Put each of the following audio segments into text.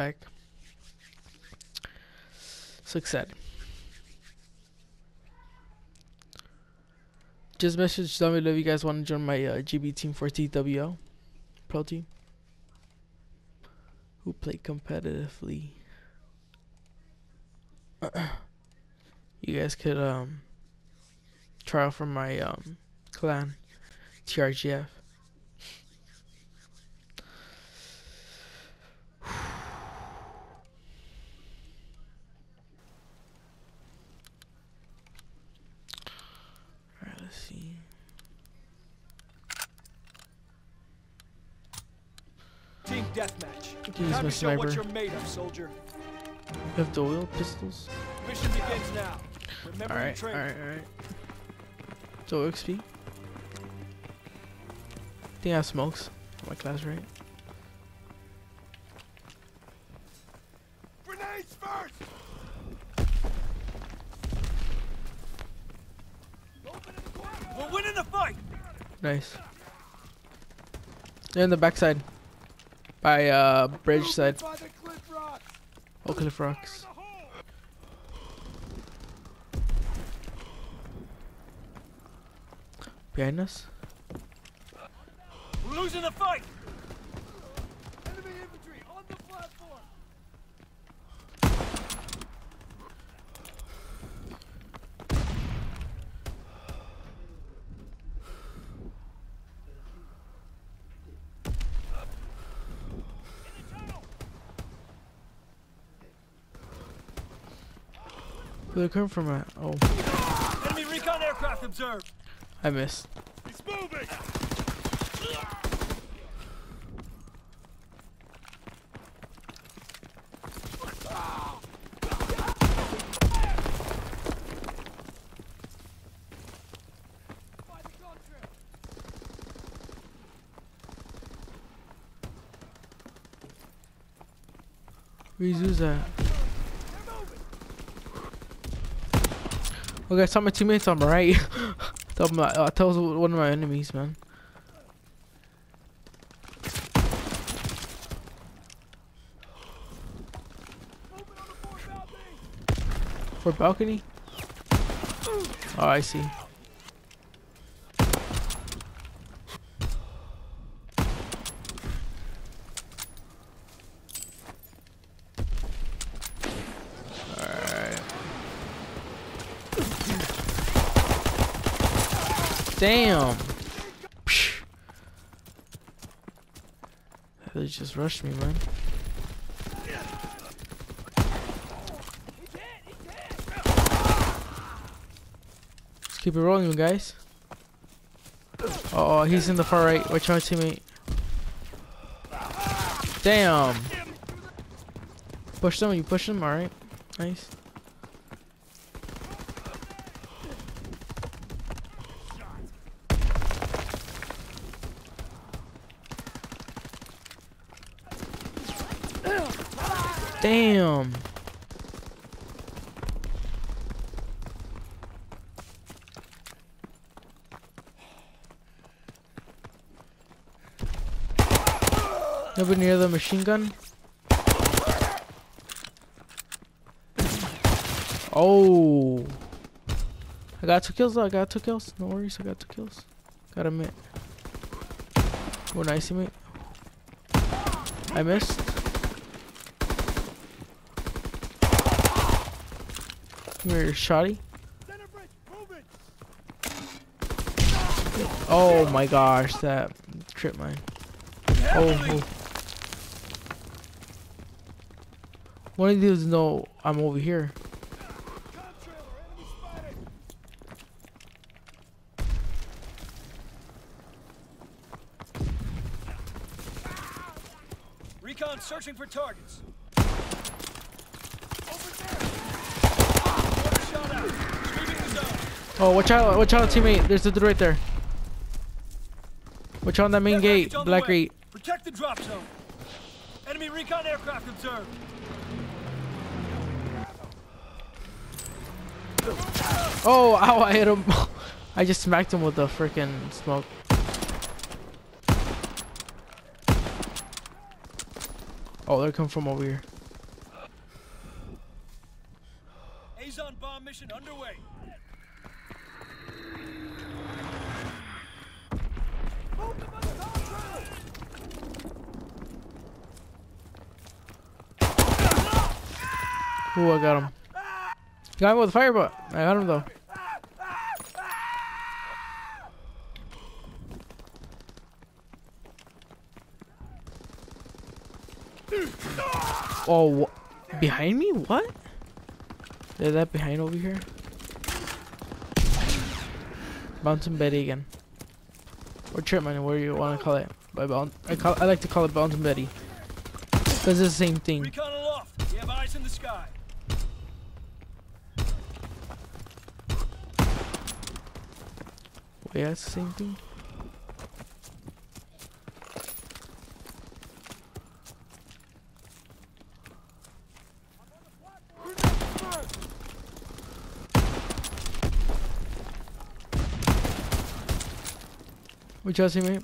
back. So. Just message Tell me if you guys want to join my uh, GB team for TWL Pro Team. Who play competitively. you guys could um try out for my um clan TRGF. Alright, let's see. Team deathmatch. Okay, he's Time my to show what sniper. you're made of, soldier. You have dual pistols? Mission begins now. Remember your Alright, training. alright, alright. Dual XP? think I have smokes. My class right? Grenades first! We're winning the fight! Nice. They're in the backside. By uh bridge side. By cliff. Oh Cliff Rocks. Behind us? We're losing the fight! Enemy infantry on the platform! Where they come from at? Oh, Enemy recon aircraft observed! I missed. He's moving! Where's who's Okay, saw my teammates my right. thought was uh, one of my enemies, man. For balcony? Oh, I see. Damn. They just rushed me, man. Let's keep it rolling, guys. Oh, he's in the far right. Watch out, teammate. Damn. Push them. You push them. All right. Nice. Damn. Nobody near the machine gun? Oh. I got two kills though. I got two kills. No worries. I got two kills. Got a mid. Oh, nice, mate. I missed. Come here, shotty. Center bridge, moving! Oh my gosh, that trip mine. Oh, oh. One of these know I'm over here. Contrail, enemy spotted! Recon searching for targets. Oh, watch out, watch out, teammate. There's a dude right there. Watch out on that main gate, Black Reed. Protect the drop zone. Enemy recon aircraft observed. Oh, ow, I hit him. I just smacked him with the freaking smoke. Oh, they're coming from over here. Azon bomb mission underway. Ooh, I got him. Got him with a fire butt. I got him though. Oh, behind me? What? Is that behind over here? Bouncing Betty again. Or Trip Money, whatever you want to call it. I call I like to call it Bouncing Betty. Cause it's the same thing. Recon aloft. Have eyes in the sky. Wait, that's the same thing. Trust you, mate.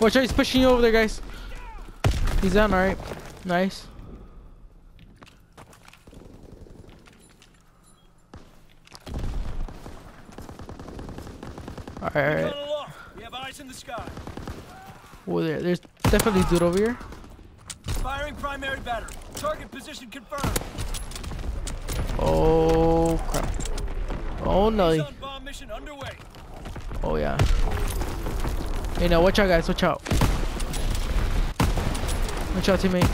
Watch out, he's pushing you over there, guys. He's down, alright. Nice. Alright, alright. We have eyes in the sky. Oh, there, there's definitely dude over here. Firing primary battery. Target position confirmed. Oh, crap. Oh, no. Bomb mission underway. Oh, yeah. Hey, now, watch out, guys. Watch out. Watch out, teammate.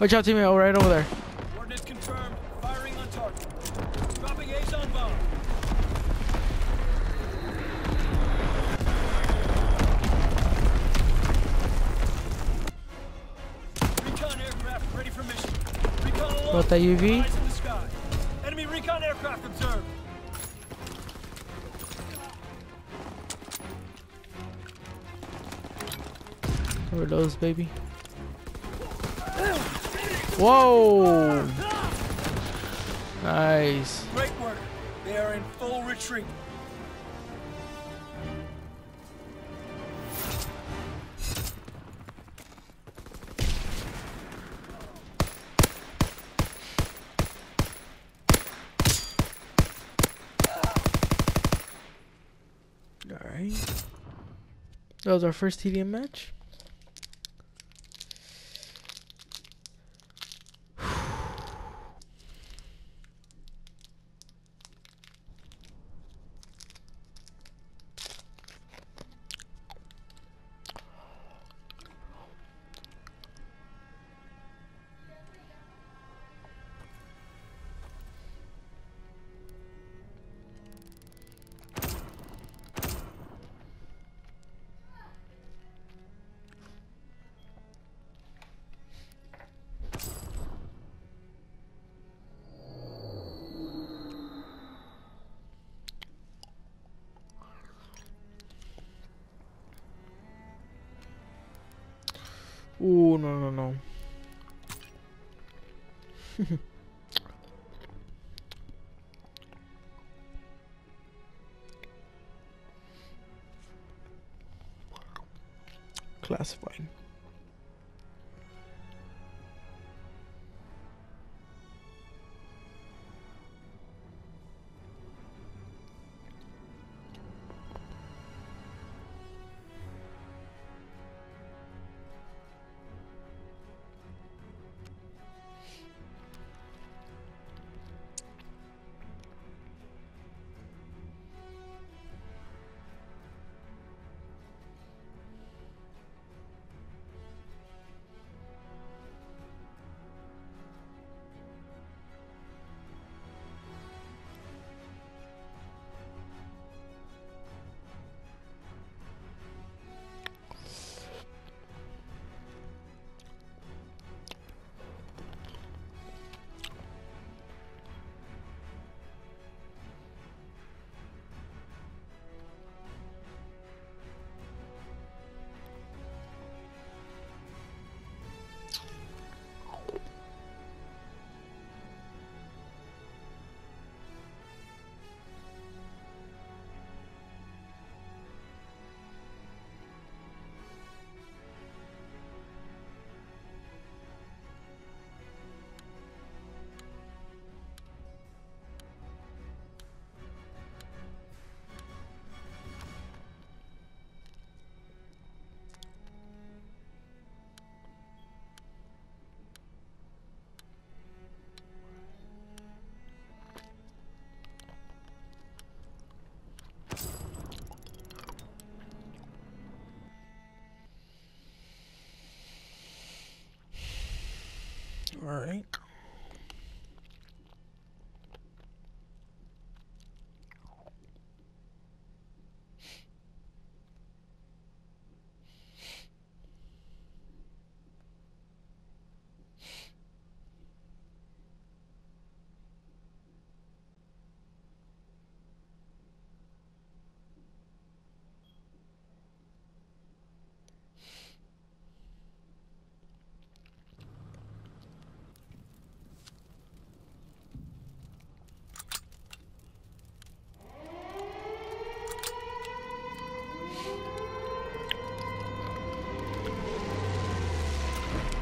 Watch out, teammate. Oh, right over there. Coordinates confirmed. Firing on target. Dropping Azon bomb. Recon aircraft ready for mission. Recon aloft. Got that UV. Eyes in the sky. Enemy recon aircraft observed. Cover those, baby. Whoa! Nice. Great work. They are in full retreat. Alright. That was our first TDM match. Ooh, no, no, no. Classified.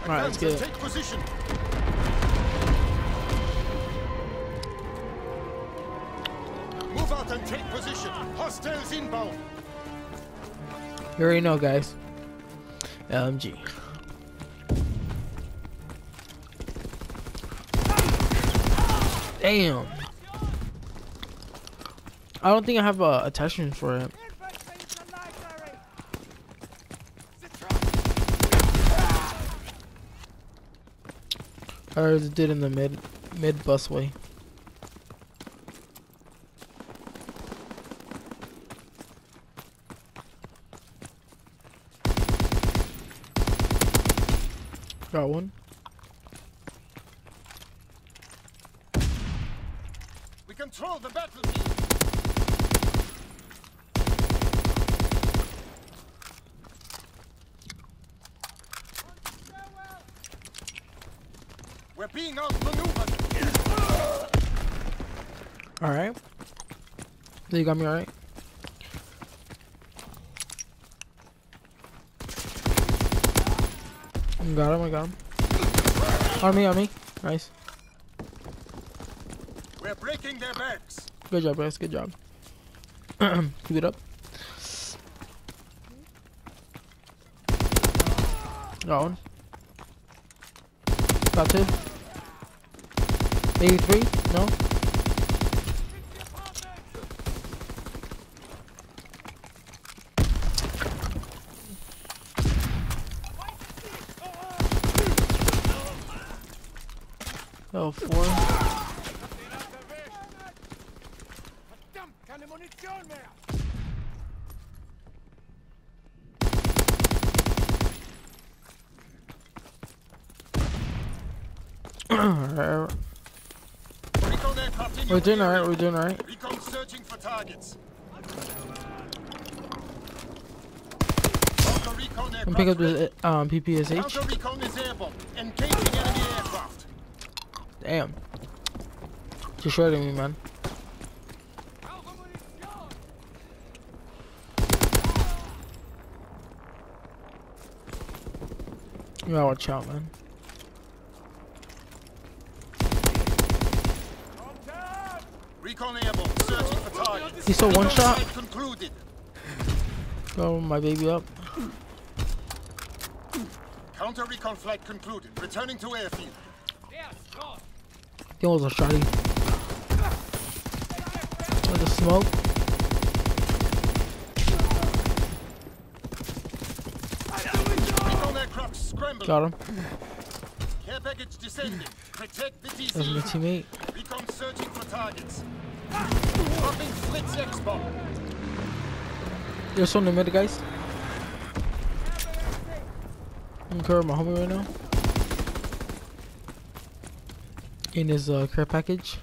Alright, let's get it. Take position. Move out and take position. Hostiles inbound. You already know, guys. LMG. Damn. I don't think I have a attachment for it. I already did in the mid mid busway. Got one. We control the battlefield. We're being outmaneuvered. Alright. You got me alright? Got him, I got him. On me, on me. Nice. We're breaking their backs. Good job, guys. Good job. Keep it up. Got one. Got two. 83? No? Oh, four. Keine Munition mehr! Alright, Recon aircraft in We're doing alright, we're doing alright. Recon searching for targets. Counter pick up the um, PPSH. Counter recon is airborne. Engaging. Damn. Just shredding me, man. You gotta watch out, man. He's still one shot. Throw my baby up. Counter recon flight concluded. Returning to airfield. Der ist tot! It was a shotty. With the smoke. Recon aircraft scrambled. Got him. Care package descending. Protect the That's my teammate. Recon searching for targets. Someone in the mid, guys. I'm covering my homie right now. In his uh, care package.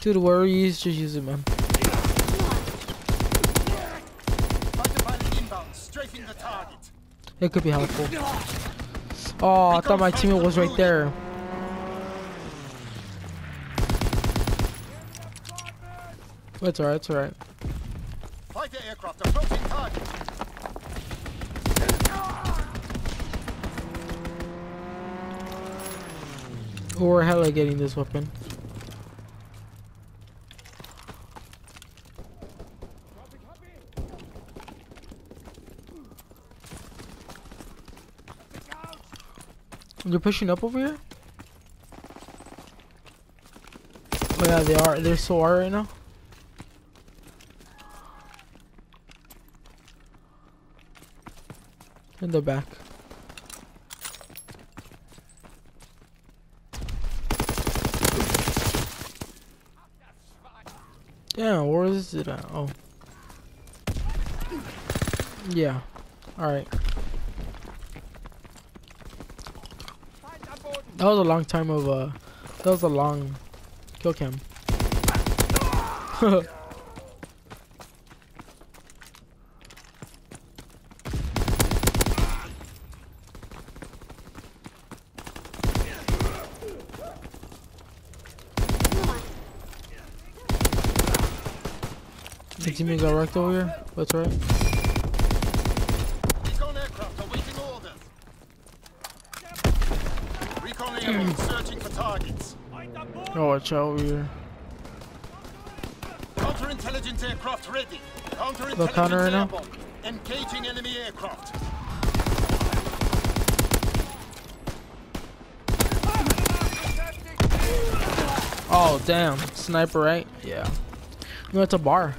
Dude, where are you just use it, man. It could be helpful. Oh, I thought my teammate was right there. It's alright, it's alright. Fighter aircraft approaching target. We're hella getting this weapon. They're pushing up over here? Oh yeah, they are. They're so are right now. In the back. Damn, where is it at? Oh. Yeah. Alright. That was a long time of uh that was a long kill cam. The teammate got wrecked over here. That's right. Recon aircraft awaiting orders. Recon airborne hmm. searching for targets. Oh, watch out over here. Counterintelligence aircraft ready. Counterintelligence counter right now? Engaging enemy aircraft. Oh, damn. Sniper, right? Yeah. No, it's a bar.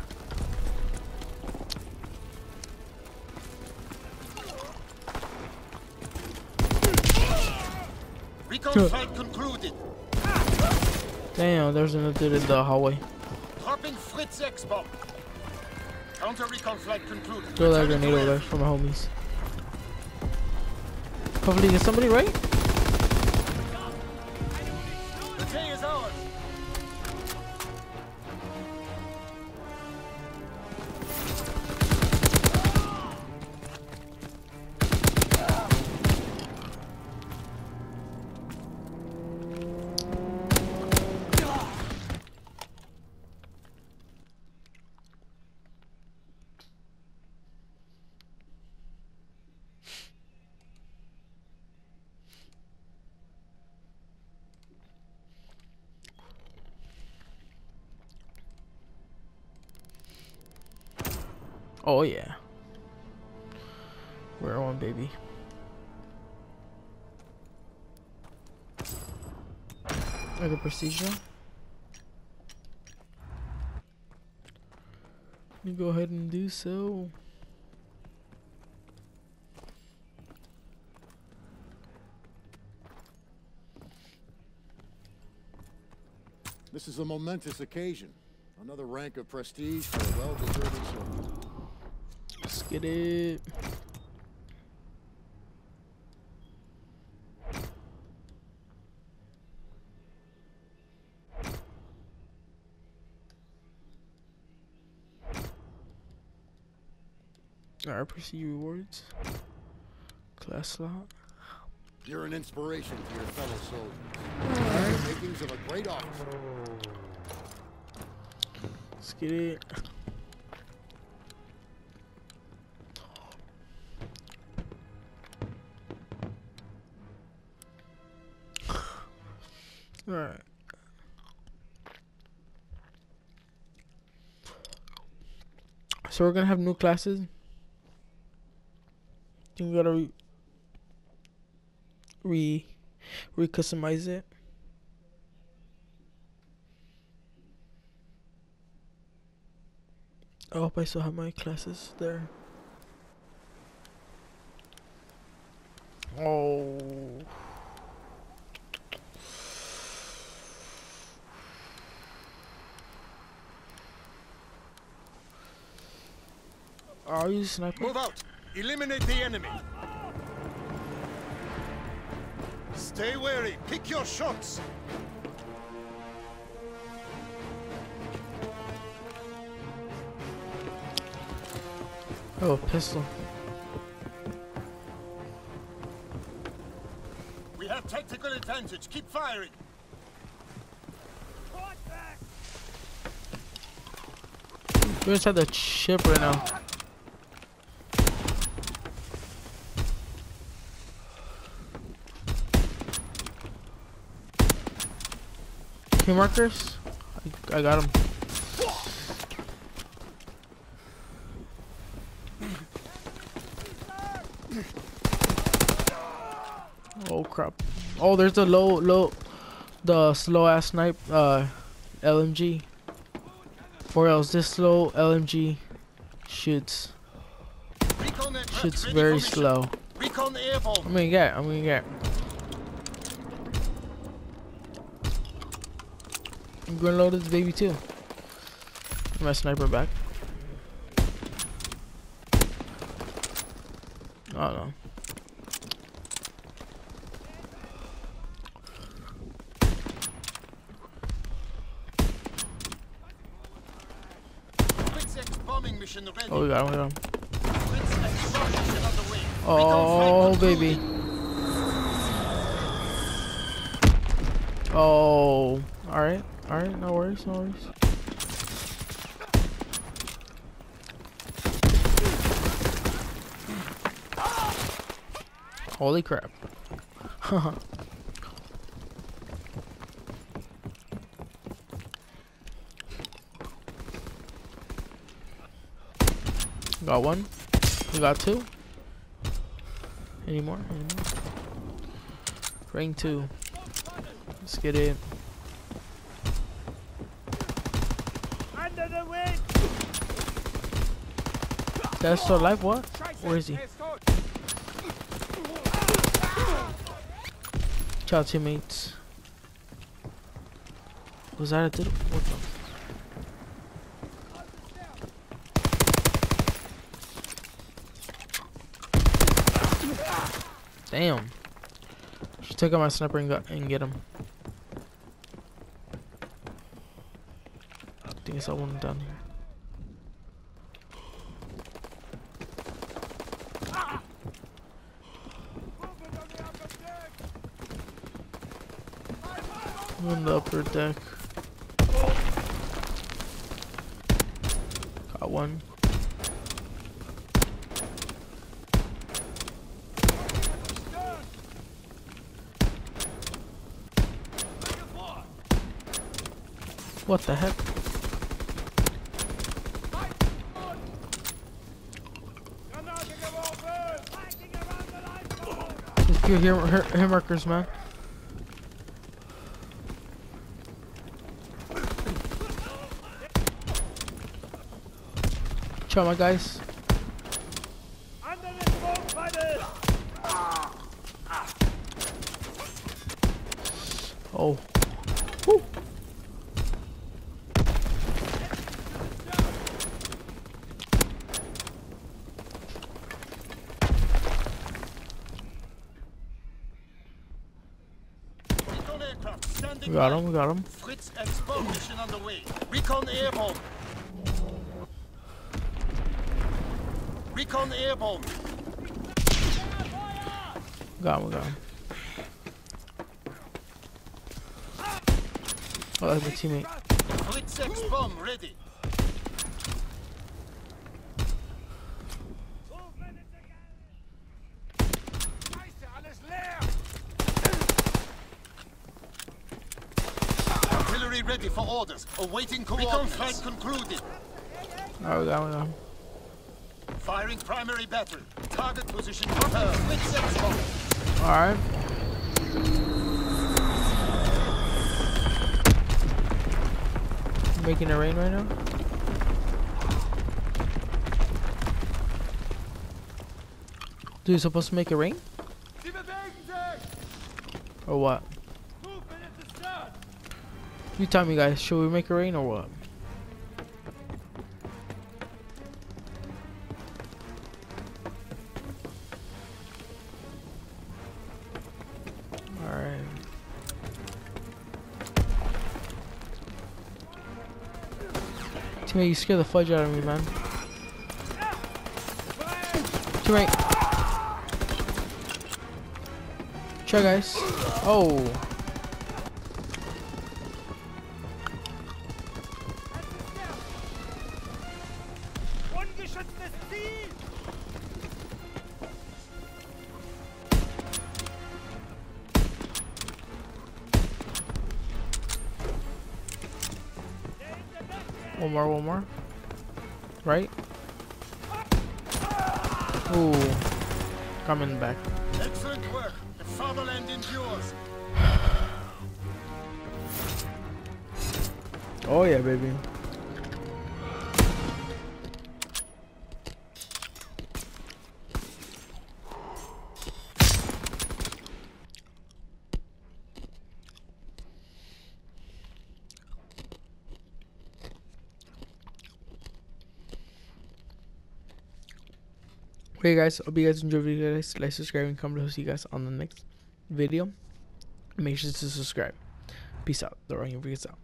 Concluded. Damn, there's another dude in the hallway. Dropping Fritz X-bomb. Counter recon flight concluded. Throw that grenade over there for my homies. Hopefully get somebody right. Oh yeah. We're on, baby. Like a procedure. Me go ahead and do so. This is a momentous occasion. Another rank of prestige for a well-deserving soldier. Get it. RPC rewards. Class slot. You're an inspiration to your fellow soldiers. The makings of a great officer. Let's get it. So we're gonna have new classes. Then we gotta re re re customize it. I hope I still have my classes there. Oh. Are you sniper? Move out. Eliminate the enemy. Stay wary. Pick your shots. Oh, pistol. We have tactical advantage. Keep firing. We're inside the ship right now. Markers? I, I got them. Oh crap. Oh, there's the low, low, the slow ass snipe, uh, LMG. Or else this slow LMG shoots, shoots very slow. I'm gonna get. I'm gonna get. I'm gonna load this baby too. My sniper back. Oh. Oh, we got him. We got him. Oh, baby. Oh. Alright. Alright. No worries. No worries. Holy crap. got one. We got two. Any more? Any more? Ring two. Let's get in. That's still alive? What? Where is he? Ciao, teammates. Was that a dude? What the? Damn. Should take out my sniper and, go, and get him. I think it's all one down here. On the upper deck. Got one. What the heck? Kill him, her, him markers, man. My guys. Under the smoke, fighters! Oh. Woo. Recon aircraft standing We got him, we got him. Fritz bomb mission underway. Recon airborne. Recon airborne. Got him, we got him. Oh, that's my teammate. Fritz X bomb ready. Artillery ready for orders. Awaiting coordinates. Recon flight concluded. Alright, we got him, we got him. Firing primary battery. Target position confirmed. Fritz X bomb. Alright. Making it rain right now? Dude, you supposed to make it rain? Or what? You tell me guys, should we make it rain or what? You scare the fudge out of me, man. Teammate. Try, guys. Oh. One more, one more. Right? Ooh. Coming back. Excellent work. The fatherland endures. Oh yeah, baby. Okay, guys. Hope you guys enjoyed the video. Guys, like, subscribe, and comment. I'll see you guys on the next video. Make sure to subscribe. Peace out. The Running Freaks out.